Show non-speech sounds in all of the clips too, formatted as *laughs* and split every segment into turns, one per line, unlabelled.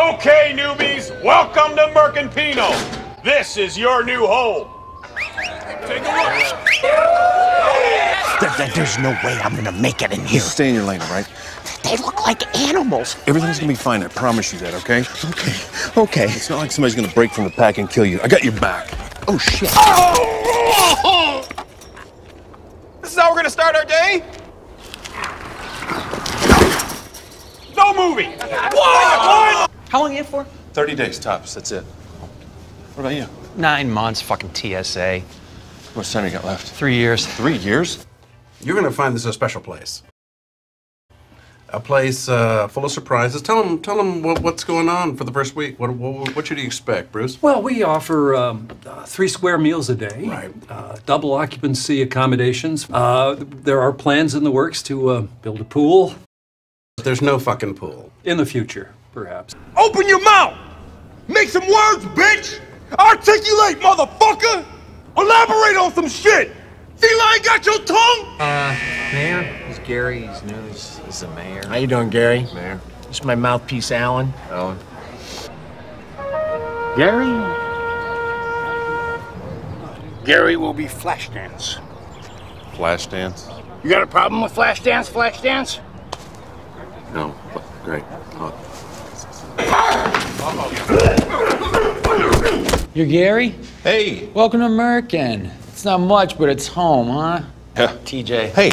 Okay, newbies, welcome to Mercantino. This is your new home. Take a look.
There- there- there's no way I'm gonna make it in here.
Stay in your lane, all right?
They look like animals.
Everything's gonna be fine. I promise you that, okay?
Okay, okay.
It's not like somebody's gonna break from the pack and kill you. I got your back.
Oh shit. Oh! *laughs*
This is how we're gonna start our day? No moving! What?
How long are you for?
30 days tops. That's it. What about you?
Nine months, fucking TSA.
How much time you got left?
Three years.
Three years?
You're going to find this a special place. A place uh, full of surprises. Tell them, tell them what, what's going on for the first week. What, what, what should you expect, Bruce?
Well, we offer um, uh, three square meals a day,
Right.
uh, double occupancy accommodations. Uh, there are plans in the works to uh, build a pool
There's no fucking pool.
in the future, perhaps.
Open your mouth! Make some words, bitch! Articulate, motherfucker! Elaborate on some shit! Feel I got your tongue?
Uh, Mayor, he's Gary. He's new. He's, he's the mayor.
How you doing, Gary?
Mayor.
This is my mouthpiece, Alan.
Alan.
Gary? Gary will be Flashdance.
Flash dance?
You got a problem with Flashdance, Flashdance?
No. Great. Oh.
You're Gary?
Hey!
Welcome to American. It's not much, but it's home, huh? Yeah.
TJ.
Hey!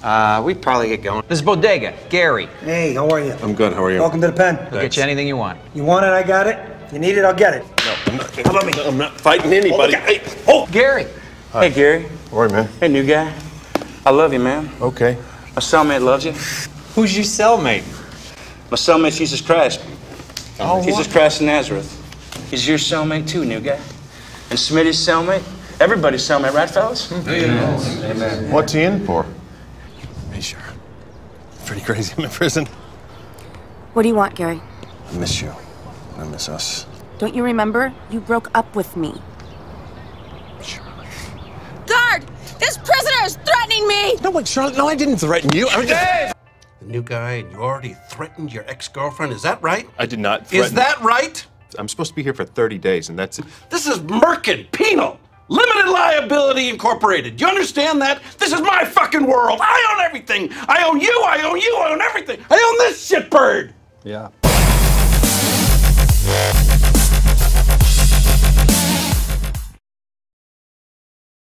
Uh, we probably get going. This is Bodega. Gary.
Hey, how are you?
I'm good. How are you?
Welcome to the pen.
We'll get you anything you want.
You want it, I got it. If You need it, I'll get it.
No, I'm not, how about me? I'm not fighting anybody. Hey! Oh!
Gary.
Hey, Gary.
All right, man.
Hey, new guy. I love you, man.
Okay.
My cellmate loves you.
Who's your cellmate?
My cellmate, Jesus Christ.
Oh,
Jesus Christ of Nazareth. He's your cellmate, too, new guy. And Smitty's cellmate. Everybody's cellmate, right, fellas? Mm-hmm. Amen.
What's he in for? Hey, sure. Pretty crazy. I'm in prison.
What do you want, Gary?
I miss you. I miss us.
Don't you remember? You broke up with me.
Guard! This prisoner is threatening me!
No, wait, Charlotte. No, I didn't threaten you. I, was just...
The new guy, and you already threatened your ex-girlfriend. Is that right?
I did not threaten.
Is that right?
I'm supposed to be here for 30 days, and that's it.
This is Merkin Penal. Limited Liability Incorporated. You understand that? This is my fucking world. I own everything. I own you. I own you. I own everything. I own this shitbird.
Yeah.